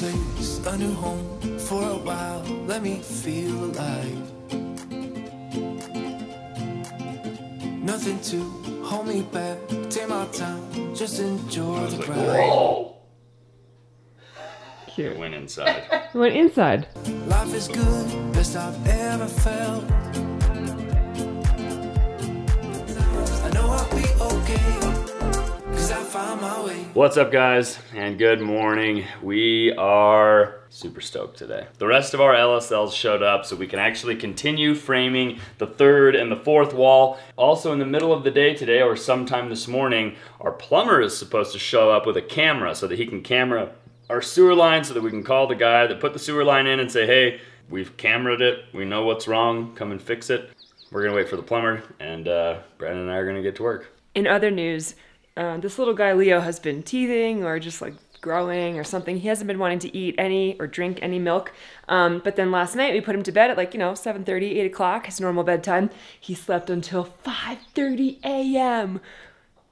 place, a new home for a while. Let me feel alive. Nothing to hold me back. Take my time, just enjoy the ride. Cute. Went inside. We went inside. Life is good, best I've ever felt. I know I'll be okay, What's up guys and good morning. We are super stoked today. The rest of our LSLs showed up so we can actually continue framing the third and the fourth wall. Also in the middle of the day today or sometime this morning, our plumber is supposed to show up with a camera so that he can camera our sewer line so that we can call the guy that put the sewer line in and say, hey, we've camered it, we know what's wrong, come and fix it. We're gonna wait for the plumber and uh, Brandon and I are gonna get to work. In other news, uh, this little guy Leo has been teething or just like growing or something. He hasn't been wanting to eat any or drink any milk. Um, but then last night we put him to bed at like you know 7:30, 8 o'clock, his normal bedtime. He slept until 5:30 a.m.,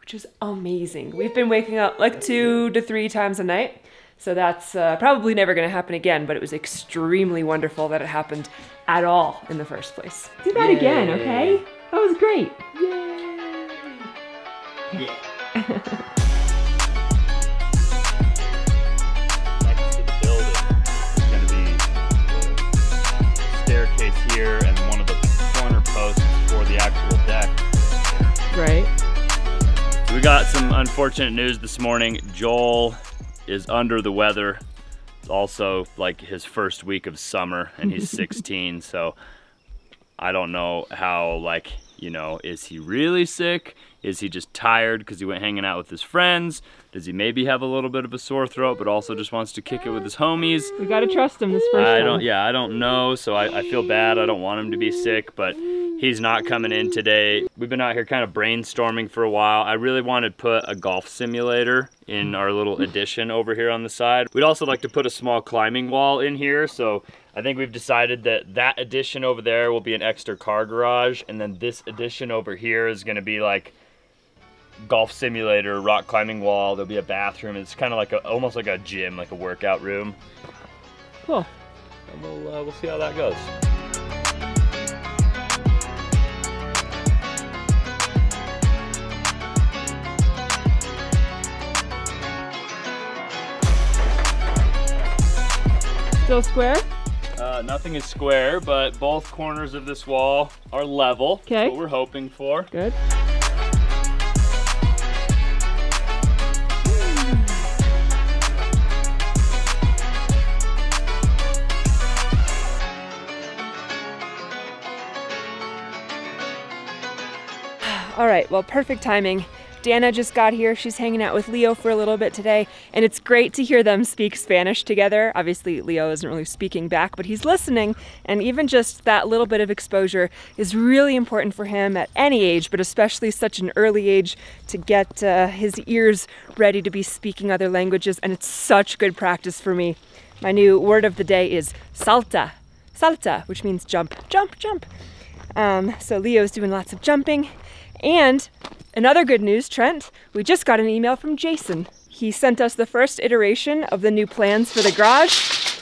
which is amazing. We've been waking up like two to three times a night. So that's uh, probably never going to happen again, but it was extremely wonderful that it happened at all in the first place. Do that again, okay? That was great. Next to the building is going to be the staircase here and one of the corner posts for the actual deck. Right. We got some unfortunate news this morning. Joel is under the weather. It's also like his first week of summer and he's 16, so I don't know how like, you know, is he really sick? Is he just tired because he went hanging out with his friends? Does he maybe have a little bit of a sore throat but also just wants to kick it with his homies? We gotta trust him this first I time. don't. Yeah, I don't know. So I, I feel bad. I don't want him to be sick, but he's not coming in today. We've been out here kind of brainstorming for a while. I really wanted to put a golf simulator in our little addition over here on the side. We'd also like to put a small climbing wall in here. So I think we've decided that that addition over there will be an extra car garage, and then this addition over here is going to be like golf simulator, rock climbing wall. There'll be a bathroom. It's kind of like a almost like a gym, like a workout room Cool. and we'll uh, we'll see how that goes. Still square? Uh, nothing is square, but both corners of this wall are level. Okay. What we're hoping for. Good. All right, well, perfect timing. Dana just got here. She's hanging out with Leo for a little bit today, and it's great to hear them speak Spanish together. Obviously, Leo isn't really speaking back, but he's listening, and even just that little bit of exposure is really important for him at any age, but especially such an early age to get uh, his ears ready to be speaking other languages, and it's such good practice for me. My new word of the day is salta. Salta, which means jump, jump, jump. Um, so Leo's doing lots of jumping. And another good news, Trent, we just got an email from Jason. He sent us the first iteration of the new plans for the garage,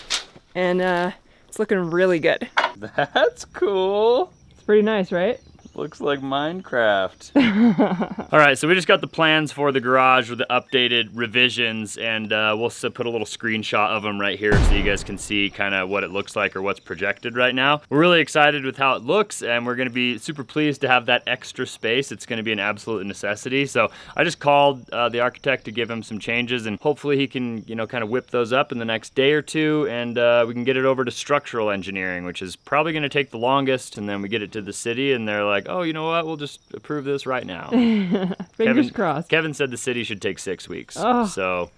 and uh, it's looking really good. That's cool. It's pretty nice, right? Looks like Minecraft. All right, so we just got the plans for the garage with the updated revisions, and uh, we'll put a little screenshot of them right here so you guys can see kind of what it looks like or what's projected right now. We're really excited with how it looks, and we're going to be super pleased to have that extra space. It's going to be an absolute necessity. So I just called uh, the architect to give him some changes, and hopefully he can, you know, kind of whip those up in the next day or two, and uh, we can get it over to structural engineering, which is probably going to take the longest, and then we get it to the city, and they're like, oh, you know what? We'll just approve this right now. Fingers Kevin, crossed. Kevin said the city should take six weeks. Oh. So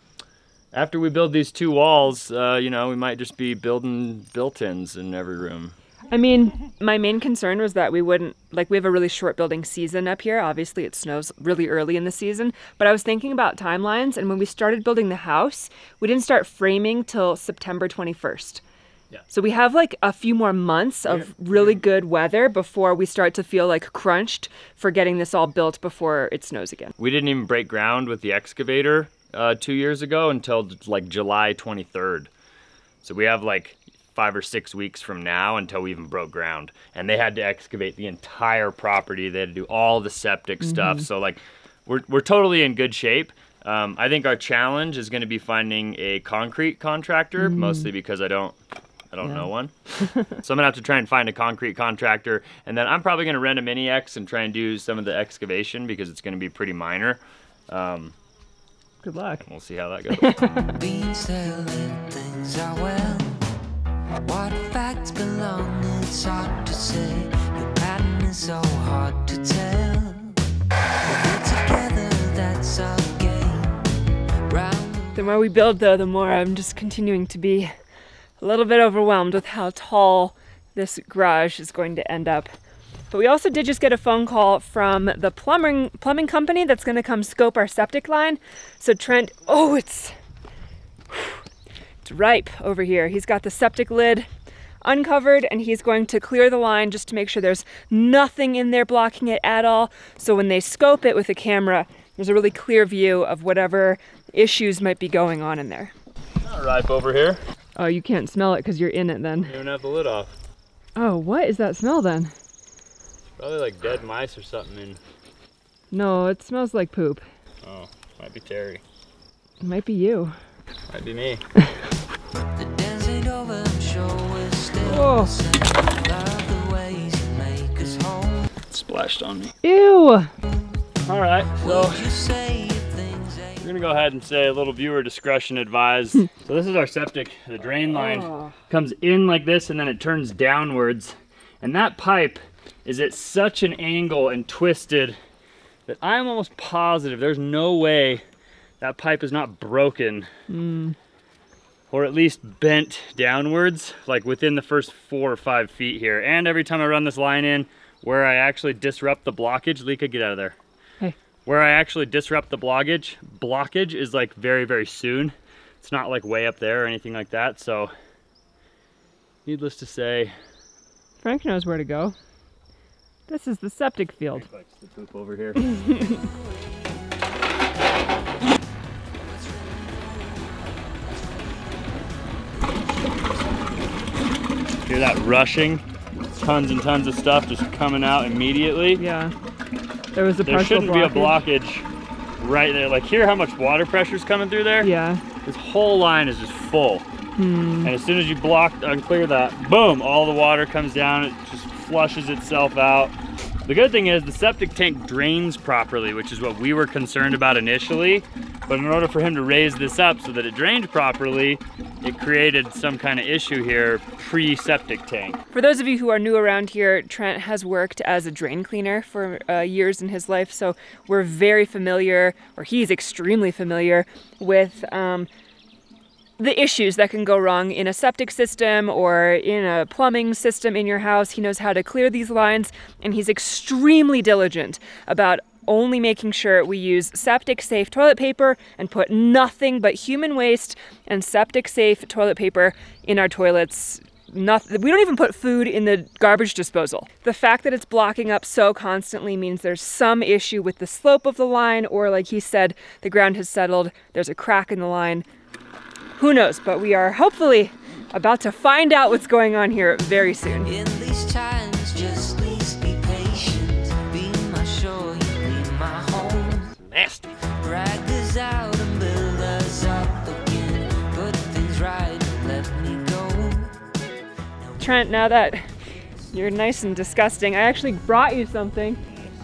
after we build these two walls, uh, you know, we might just be building built-ins in every room. I mean, my main concern was that we wouldn't, like, we have a really short building season up here. Obviously, it snows really early in the season. But I was thinking about timelines, and when we started building the house, we didn't start framing till September 21st. Yeah. So we have like a few more months of really good weather before we start to feel like crunched for getting this all built before it snows again. We didn't even break ground with the excavator uh, two years ago until like July 23rd. So we have like five or six weeks from now until we even broke ground. And they had to excavate the entire property. They had to do all the septic stuff. So like we're, we're totally in good shape. Um, I think our challenge is going to be finding a concrete contractor, mostly because I don't I don't Yeah. know one. so I'm gonna have to try and find a concrete contractor, and then I'm probably gonna rent a mini X and try and do some of the excavation because it's gonna be pretty minor. Um, Good luck. we'll see how that goes. Beans things are well. What facts belong, it's hard to say. Your pattern is so hard to tell. We're together, that's our game. Round The more we build, though, the more I'm just continuing to be a little bit overwhelmed with how tall this garage is going to end up. But we also did just get a phone call from the plumbing plumbing company that's going to come scope our septic line. So Trent, oh, it's it's ripe over here. He's got the septic lid uncovered and he's going to clear the line just to make sure there's nothing in there blocking it at all. So when they scope it with a camera, there's a really clear view of whatever issues might be going on in there. Not ripe over here. Oh, you can't smell it because you're in it then. Even have the lid off. Oh, what is that smell then? Probably like dead mice or something. In No, it smells like poop. oh, might be Terry. It might be you. Might be me. the dance over, I'm sure still Oh. the same. Love the ways you make us whole. Splashed on me. Ew! All right, so we're gonna go ahead and say a little viewer discretion advised. so this is our septic. The drain line Oh. comes in like this and then it turns downwards. And that pipe is at such an angle and twisted that I'm almost positive there's no way that pipe is not broken hmm. or at least bent downwards, like within the first four or five feet here. And every time I run this line in, where I actually disrupt the blockage, Lika, get out of there. Hey. Where I actually disrupt the blockage, blockage is like very, very soon. It's not like way up there or anything like that. So, needless to say, Frank knows where to go. This is the septic field. the poop over here. Hear that rushing? Tons and tons of stuff just coming out immediately. Yeah. There was a There shouldn't be a blockage. blockage right there. Like, hear how much water pressure is coming through there? Yeah. This whole line is just full. Hmm. And as soon as you block and clear that, boom, all the water comes down. It just flushes itself out. The good thing is the septic tank drains properly, which is what we were concerned about initially. But in order for him to raise this up so that it drained properly, it created some kind of issue here pre-septic tank. For those of you who are new around here, Trent has worked as a drain cleaner for uh, years in his life, so we're very familiar, or he's extremely familiar, with um, the issues that can go wrong in a septic system or in a plumbing system in your house. He knows how to clear these lines, and he's extremely diligent about only making sure we use septic safe toilet paper and put nothing but human waste and septic safe toilet paper in our toilets. Nothing we don't even put food in the garbage disposal. The fact that it's blocking up so constantly means there's some issue with the slope of the line or like he said the ground has settled there's a crack in the line. Who knows? But we are hopefully about to find out what's going on here very soon go. Trent, now that you're nice and disgusting, I actually brought you something.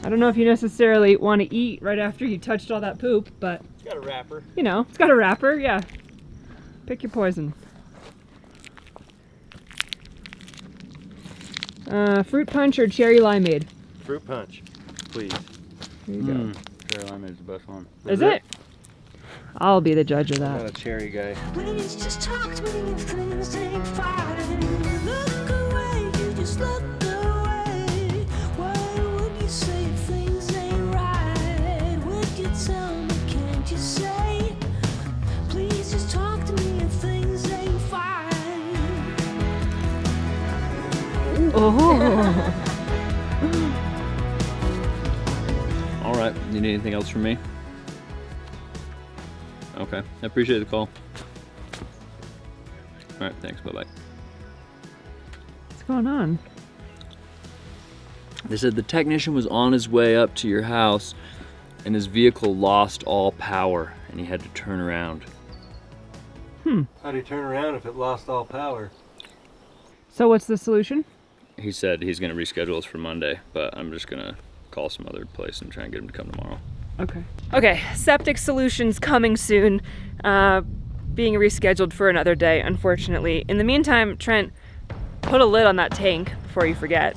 I don't know if you necessarily want to eat right after you touched all that poop, but It's got a wrapper. you know, it's got a wrapper, yeah. Pick your poison. Uh, fruit punch or cherry limeade? Fruit punch, please. There you go. Cherry limeade is the best one. Is it? I'll be the judge of I'm that. not a cherry guy. Please All right. You need anything else from me? Okay. I appreciate the call. All right, thanks. Bye bye. What's going on? They said the technician was on his way up to your house and his vehicle lost all power and he had to turn around. Hmm. How do you turn around if it lost all power? So what's the solution? He said he's gonna reschedule us for Monday, but I'm just gonna call some other place and try and get him to come tomorrow. Okay. Okay, septic solutions coming soon. Uh, being rescheduled for another day, unfortunately. In the meantime, Trent, put a lid on that tank before you forget.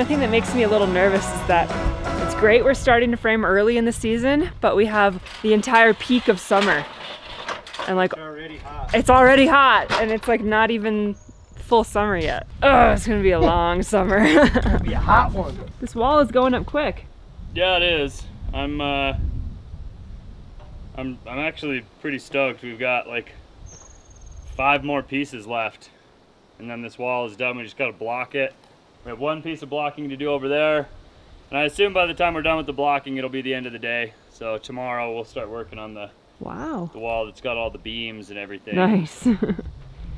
The thing that makes me a little nervous is that it's great we're starting to frame early in the season, but we have the entire peak of summer. And like Already hot. it's already hot and it's like not even full summer yet. Oh, it's gonna be a long summer. Be a hot one. this wall is going up quick. Yeah, it is. I'm uh I'm I'm actually pretty stoked. We've got like five more pieces left. And then this wall is done. We just gotta block it. We have one piece of blocking to do over there. And I assume by the time we're done with the blocking it'll be the end of the day. So tomorrow we'll start working on the, Wow. the wall that's got all the beams and everything. Nice.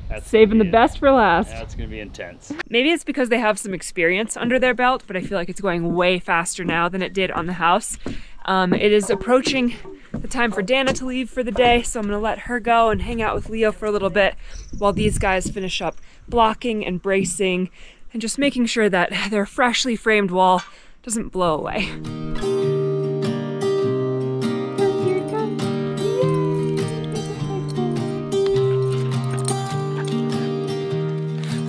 That's Saving gonna the best for last. That's gonna be intense. Maybe it's because they have some experience under their belt, but I feel like it's going way faster now than it did on the house. Um, it is approaching the time for Dana to leave for the day, so I'm gonna let her go and hang out with Leo for a little bit while these guys finish up blocking and bracing and just making sure that their freshly framed wall doesn't blow away.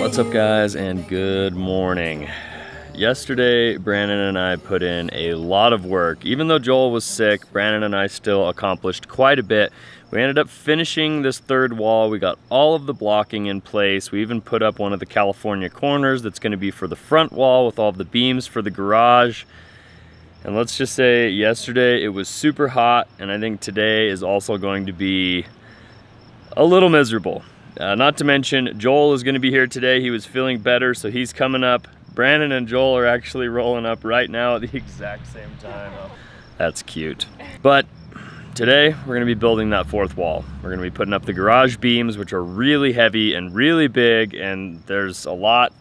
What's up, guys, and good morning. Yesterday, Brandon and I put in a lot of work. Even though Joel was sick, Brandon and I still accomplished quite a bit. We ended up finishing this third wall. We got all of the blocking in place. We even put up one of the California corners that's going to be for the front wall with all the beams for the garage. And let's just say yesterday it was super hot, and I think today is also going to be a little miserable. Uh, not to mention, Joel is going to be here today. He was feeling better, so he's coming up. Brandon and Joel are actually rolling up right now at the exact same time. That's cute. But today, we're going to be building that fourth wall. We're going to be putting up the garage beams, which are really heavy and really big, and there's a lot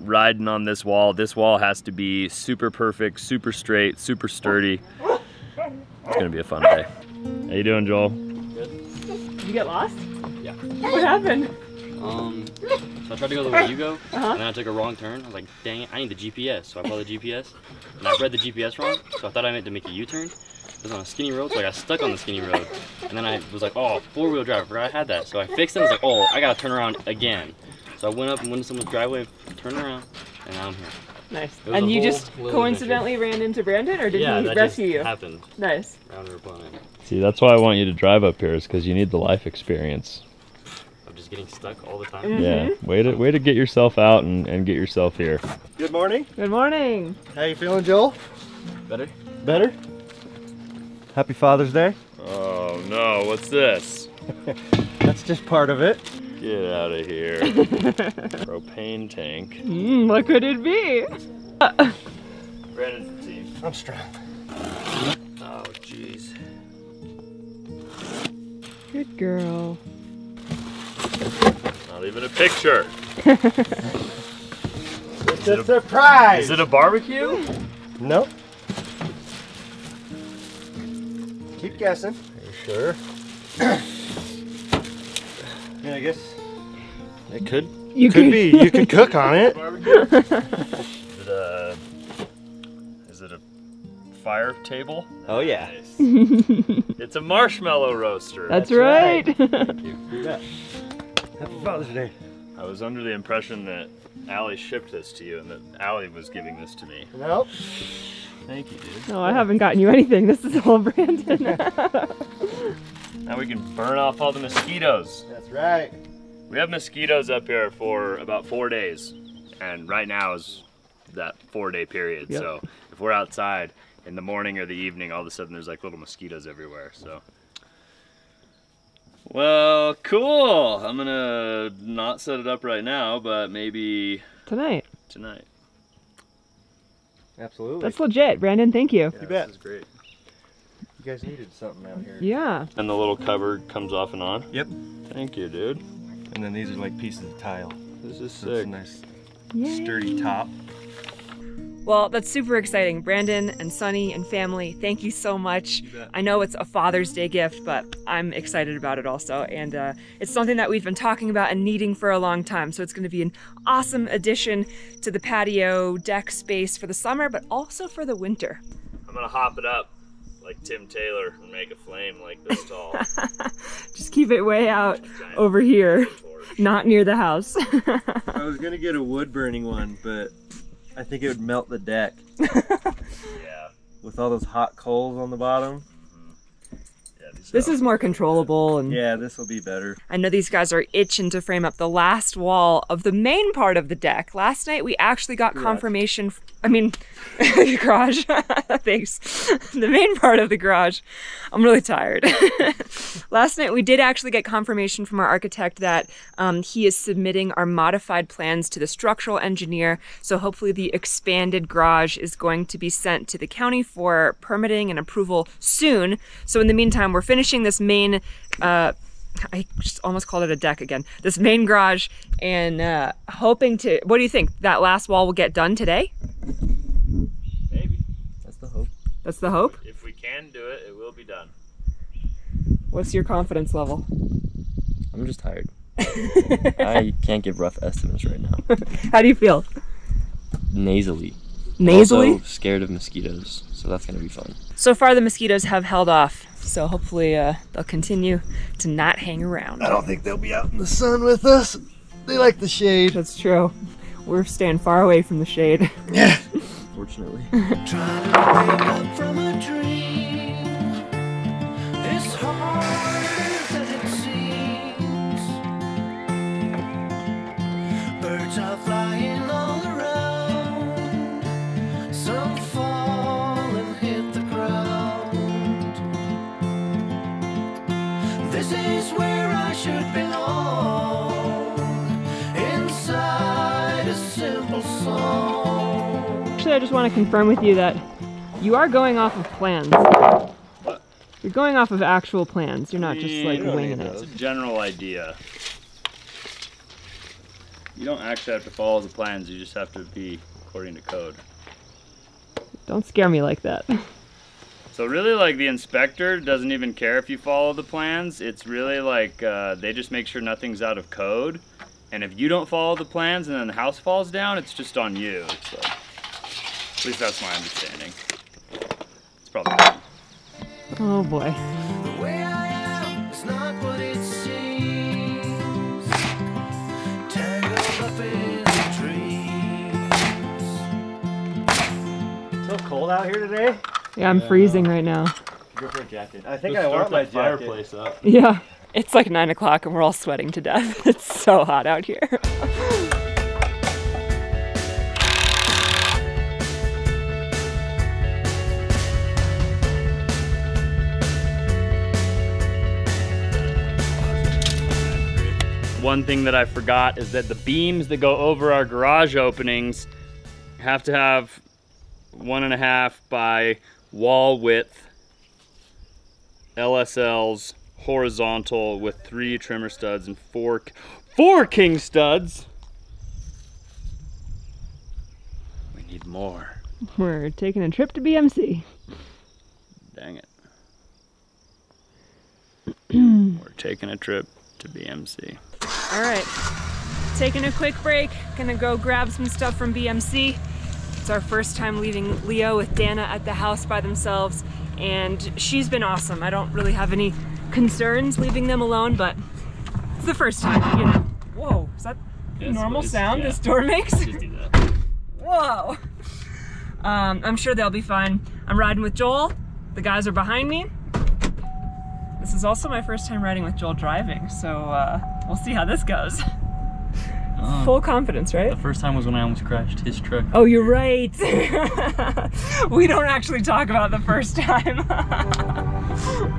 riding on this wall. This wall has to be super perfect, super straight, super sturdy. It's going to be a fun day. How you doing, Joel? Did you get lost? Yeah. What happened? Um, so I tried to go the way you go, Uh-huh. and then I took a wrong turn. I was like, dang it, I need the GPS. So I followed the GPS, and I read the GPS wrong, so I thought I meant to make a U-turn. It was on a skinny road, so I got stuck on the skinny road. And then I was like, oh, four-wheel drive, I forgot I had that. So I fixed it, I was like, oh, I gotta turn around again. So I went up and went to someone's driveway, turned around, and now I'm here. Nice. And you just little coincidentally ran into Brandon, or did yeah, he that rescue just you? happened. Nice. Round river planet. See, that's why I want you to drive up here, is because you need the life experience. I'm just getting stuck all the time. Mm. Yeah, way to way to get yourself out and, and get yourself here. Good morning. Good morning. How you feeling, Joel? Better? Better? Happy Father's Day. Oh no, what's this? That's just part of it. Get out of here. Propane tank. Mm, what could it be? Brandon's the team. I'm strong. Oh jeez. Good girl. Not even a picture. It's a surprise! Is it a barbecue? Nope. Keep guessing. Are you sure? yeah, I guess it could. You could be. You could cook on it. is it a is it a fire table? Oh yeah. Nice. it's a marshmallow roaster. That's, That's right. right. You bet. Happy Father's Day. I was under the impression that Allie shipped this to you and that Allie was giving this to me. Nope. Thank you, dude. no, I haven't gotten you anything. This is all Brandon. Now we can burn off all the mosquitoes. That's right. We have mosquitoes up here for about four days, and right now is that four day period. Yep. So if we're outside in the morning or the evening, all of a sudden there's like little mosquitoes everywhere. So. Well, cool. I'm gonna not set it up right now, but maybe Tonight. tonight. Absolutely. That's legit, Brandon. Thank you. You bet. This is great. You guys needed something out here. Yeah. And the little cover comes off and on. Yep. Thank you, dude. And then these are like pieces of tile. This is So it's a sick. nice Yay. sturdy top. Well, that's super exciting. Brandon and Sunny and family, thank you so much. bet. I know it's a Father's Day gift, but I'm excited about it also. And uh, it's something that we've been talking about and needing for a long time. So it's going to be an awesome addition to the patio deck space for the summer, but also for the winter. I'm gonna hop it up like Tim Taylor and make a flame like this tall. Just keep it way out over here, torch. not near the house. I was gonna get a wood burning one, but I think it would melt the deck Yeah. with all those hot coals on the bottom. These this is more controllable and Yeah, this will be better. I know these guys are itching to frame up the last wall of the main part of the deck. Last night we actually got confirmation. I mean, garage. Thanks. The main part of the garage. I'm really tired. Last night we did actually get confirmation from our architect that um, he is submitting our modified plans to the structural engineer. So hopefully the expanded garage is going to be sent to the county for permitting and approval soon. So in the meantime, we're finishing this main. Uh, I just almost called it a deck again. This main garage, and uh, hoping to. What do you think? That last wall will get done today? maybe That's the hope. That's the hope. if we can do it, it will be done. What's your confidence level? I'm just tired. I can't give rough estimates right now. How do you feel? Nasally. Nasally. Also scared of mosquitoes, so that's gonna be fun. So far, the mosquitoes have held off. So hopefully, uh, they'll continue to not hang around. I don't think they'll be out in the sun with us. They like the shade. That's true. We're staying far away from the shade. Yeah, Fortunately. song. I just want to confirm with you that you are going off of plans. You're going off of actual plans. You're not just like winging it. It's a general idea. You don't actually have to follow the plans, you just have to be according to code. Don't scare me like that. So really, like the inspector doesn't even care if you follow the plans. It's really like uh, they just make sure nothing's out of code. And if you don't follow the plans and then the house falls down, it's just on you. So at least that's my understanding. It's probably not. Oh boy. The way I am is not what it seems. Tangled up in the trees. So cold out here today. Yeah, I'm freezing right now. Go for a jacket. I think I want my jacket. up. Yeah. It's like nine o'clock and we're all sweating to death. It's so hot out here. One thing that I forgot is that the beams that go over our garage openings have to have one and a half by wall width LSLs horizontal with three trimmer studs and four four king studs. We need more. We're taking a trip to BMC. Dang it. We're taking a trip to BMC. All right, taking a quick break. Gonna go grab some stuff from BMC. It's our first time leaving Leo with Dana at the house by themselves, and she's been awesome. I don't really have any concerns leaving them alone, but it's the first time, you know. Whoa, is that the Yes, normal sound yeah. this door makes? Just do that. Whoa. Um, I'm sure they'll be fine. I'm riding with Joel. The guys are behind me. This is also my first time riding with Joel driving, so uh, we'll see how this goes. Um, Full confidence, right? The first time was when I almost crashed his truck. Oh, you're right. we don't actually talk about the first time.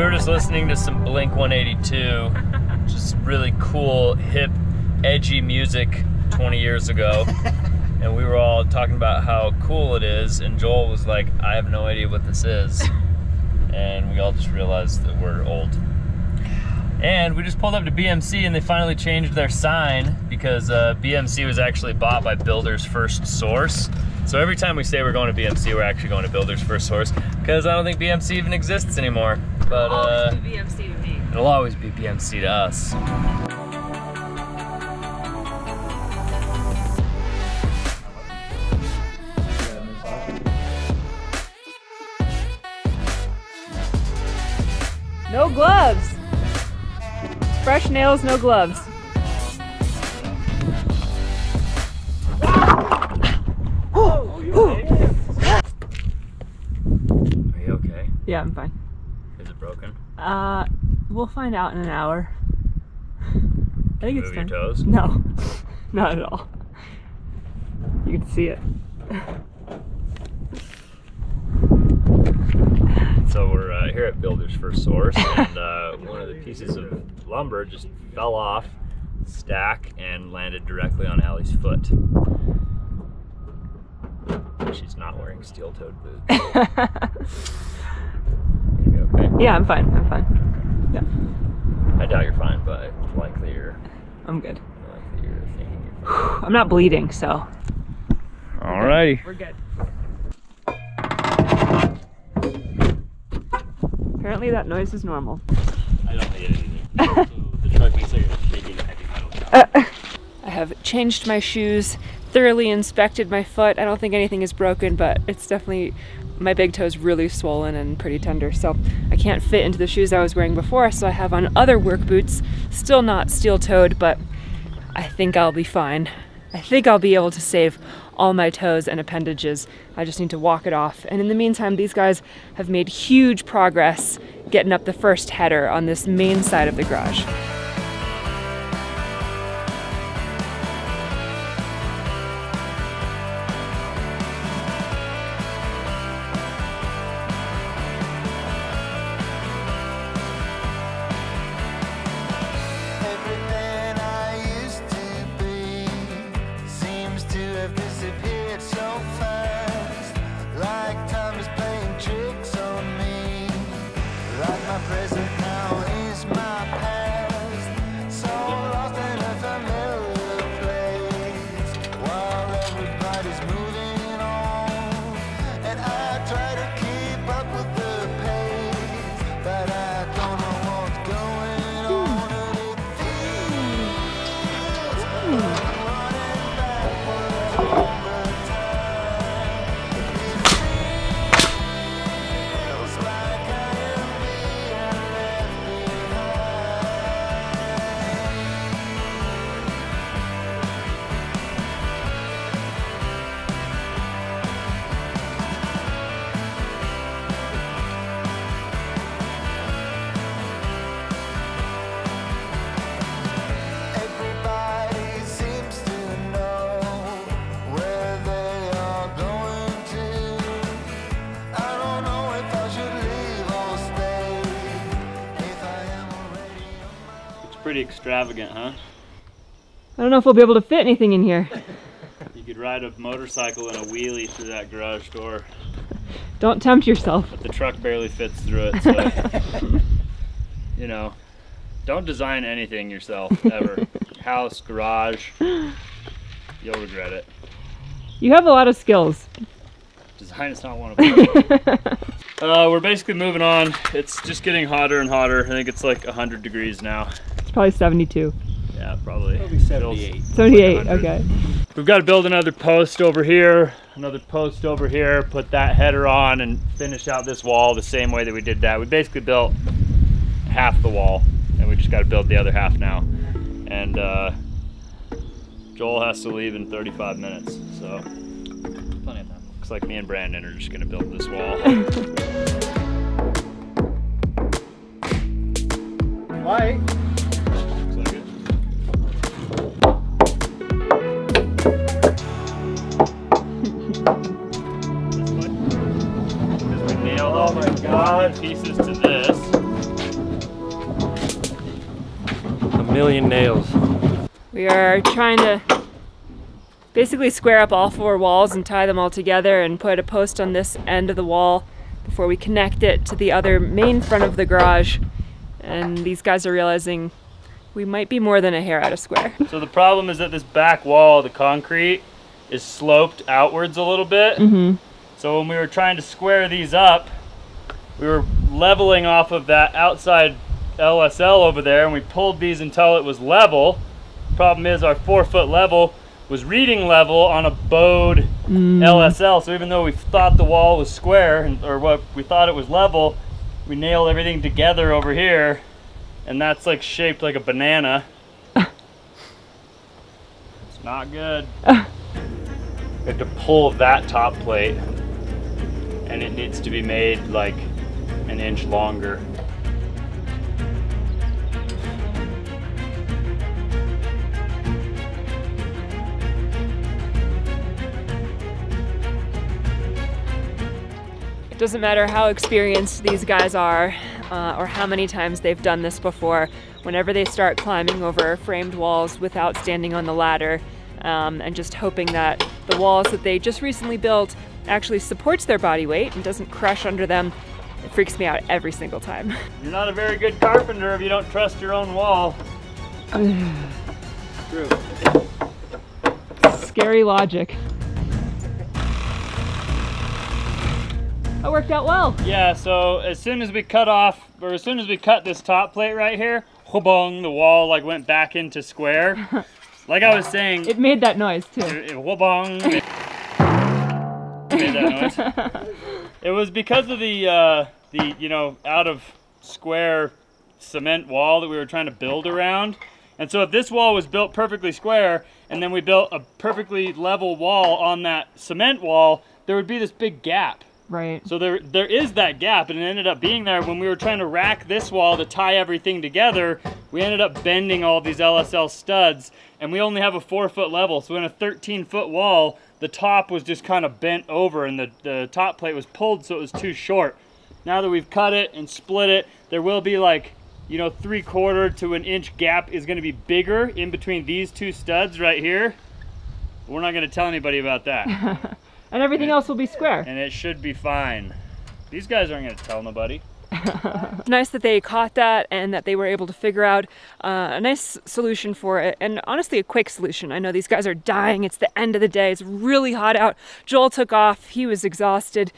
we were just listening to some Blink 182, just really cool, hip, edgy music 20 years ago. and we were all talking about how cool it is, and Joel was like, I have no idea what this is. And we all just realized that we're old. And we just pulled up to BMC and they finally changed their sign because uh, BMC was actually bought by Builders FirstSource. So every time we say we're going to BMC, we're actually going to Builders FirstSource because I don't think BMC even exists anymore. But uh, BMC to me. it'll always be BMC to us. No gloves. Fresh nails, no gloves. Are you okay? Yeah, I'm fine. Broken? Uh, we'll find out in an hour. I think it's Move your fine. toes? No, not at all. You can see it. So we're uh, here at Builders FirstSource, and uh, one of the pieces of lumber just fell off, stack, and landed directly on Allie's foot. She's not wearing steel-toed boots. You gonna be okay? Yeah, I'm fine. I'm fine. Yeah, I doubt you're fine, but likely you're I'm good. likely you're thinking you're fine. I'm not bleeding, so Alrighty. we're good. Apparently that noise is normal. I don't hate it either. so the truck makes like a shaking heavy metal. Uh, I have changed my shoes, thoroughly inspected my foot. I don't think anything is broken, but it's definitely my big toe is really swollen and pretty tender, so I can't fit into the shoes I was wearing before. So I have on other work boots, still not steel-toed, but I think I'll be fine. I think I'll be able to save all my toes and appendages. I just need to walk it off. And in the meantime, these guys have made huge progress getting up the first header on this main side of the garage. Don't know if we'll be able to fit anything in here. You could ride a motorcycle in a wheelie through that garage door, Don't tempt yourself. but the truck barely fits through it. So, you know, don't design anything yourself ever. House, garage, you'll regret it. You have a lot of skills. Design is not one of them. uh, we're basically moving on. It's just getting hotter and hotter. I think it's like 100 degrees now. It's probably 72. Yeah, probably. Probably 78. 78, 100. okay. We've got to build another post over here, another post over here, put that header on and finish out this wall the same way that we did that. We basically built half the wall and we just got to build the other half now. And uh, Joel has to leave in 35 minutes, so Plenty of time. looks like me and Brandon are just going to build this wall. Why? A million nails. We are trying to basically square up all four walls and tie them all together and put a post on this end of the wall before we connect it to the other main front of the garage. And these guys are realizing we might be more than a hair out of square. So the problem is that this back wall, the concrete, is sloped outwards a little bit. Mm-hmm. So when we were trying to square these up, we were leveling off of that outside LSL over there and we pulled these until it was level. Problem is our four foot level was reading level on a bowed mm. LSL. So even though we thought the wall was square and, or what we thought it was level, we nailed everything together over here and that's like shaped like a banana. it's not good. We have to pull that top plate and it needs to be made like an inch longer. Doesn't matter how experienced these guys are uh, or how many times they've done this before, whenever they start climbing over framed walls without standing on the ladder um, and just hoping that the walls that they just recently built actually supports their body weight and doesn't crush under them, it freaks me out every single time. You're not a very good carpenter if you don't trust your own wall. True. Scary logic. That worked out well. Yeah, so as soon as we cut off, or as soon as we cut this top plate right here, whoobong, the wall like went back into square. Like I was saying, It made that noise too. it, it whoobong. It made that noise. It was because of the uh, the you know out of square cement wall that we were trying to build around. And so if this wall was built perfectly square and then we built a perfectly level wall on that cement wall, there would be this big gap. Right. So there there is that gap and it ended up being there when we were trying to rack this wall to tie everything together. We ended up bending all these LSL studs and we only have a four foot level. So in a 13 foot wall, the top was just kind of bent over and the, the top plate was pulled so it was too short. Now that we've cut it and split it, there will be like, you know, three quarter to an inch gap is gonna be bigger in between these two studs right here. We're not gonna tell anybody about that. And everything else will be square. and it should be fine. These guys aren't gonna tell nobody. It's nice that they caught that and that they were able to figure out uh, a nice solution for it, and honestly, a quick solution. I know these guys are dying. It's the end of the day. It's really hot out. Joel took off. He was exhausted.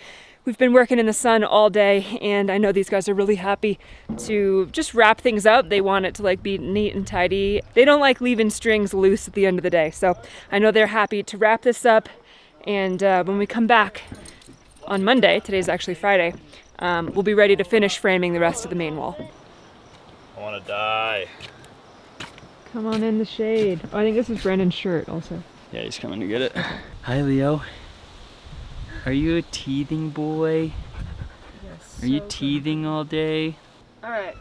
We've been working in the sun all day, and I know these guys are really happy to just wrap things up. They want it to like be neat and tidy. They don't like leaving strings loose at the end of the day, so I know they're happy to wrap this up. And uh, when we come back on Monday, today's actually Friday, um, we'll be ready to finish framing the rest of the main wall. I wanna die. Come on in the shade. Oh, I think this is Brandon's shirt also. Yeah, he's coming to get it. Hi, Leo. Are you a teething boy? Yes. Are you teething all day? All right.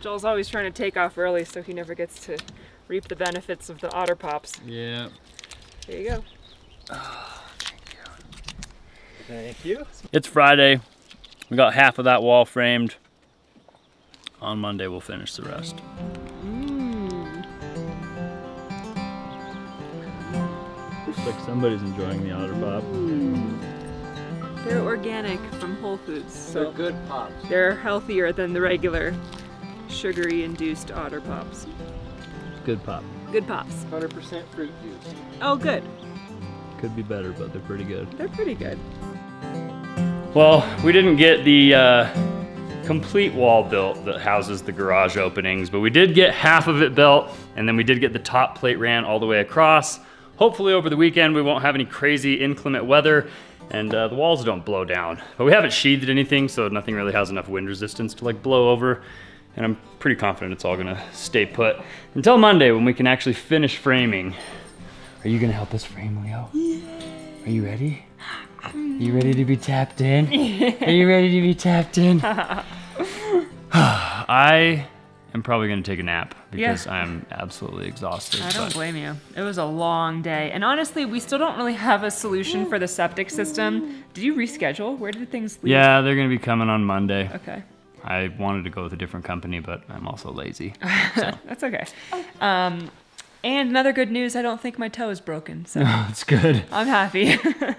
Joel's always trying to take off early so he never gets to reap the benefits of the otter pops. Yeah. There you go. Thank you. It's Friday. We got half of that wall framed. On Monday, we'll finish the rest. Mm. Looks like somebody's enjoying the otter pop. They're organic from Whole Foods, They're so good pops. they're healthier than the regular sugary induced otter pops. Good pop. Good pops. 100% fruit juice. Oh, good. Could be better, but they're pretty good. They're pretty good. Well, we didn't get the uh, complete wall built that houses the garage openings, but we did get half of it built, and then we did get the top plate ran all the way across. Hopefully over the weekend we won't have any crazy inclement weather, and uh, the walls don't blow down. But we haven't sheathed anything, so nothing really has enough wind resistance to like blow over. And I'm pretty confident it's all gonna stay put until Monday when we can actually finish framing. Are you gonna help us frame, Leo? Yeah. Are you ready? Are you ready to be tapped in? Are you ready to be tapped in? I am probably gonna take a nap because I'm absolutely exhausted. I don't but- blame you. It was a long day. And honestly, we still don't really have a solution for the septic system. Did you reschedule? Where did things leave? Yeah, they're gonna be coming on Monday. Okay. I wanted to go with a different company, but I'm also lazy. So. That's okay. Um, and another good news, I don't think my toe is broken, so That's good. I'm happy.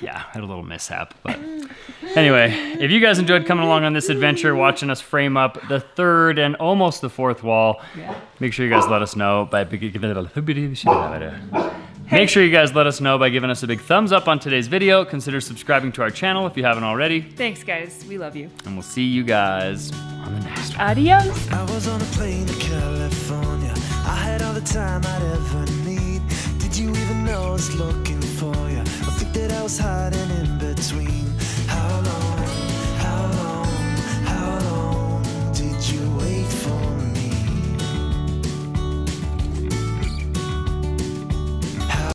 Yeah, I had a little mishap, but anyway, if you guys enjoyed coming along on this adventure, watching us frame up the third and almost the fourth wall, yeah. make sure you guys let us know by Make sure you guys let us know by giving us a big thumbs up on today's video. Consider subscribing to our channel if you haven't already, Thanks, guys. We love you. and we'll see you guys on the next one. Adios. Time I'd ever need. Did you even know I was looking for you? I think that I was hiding in between. How long?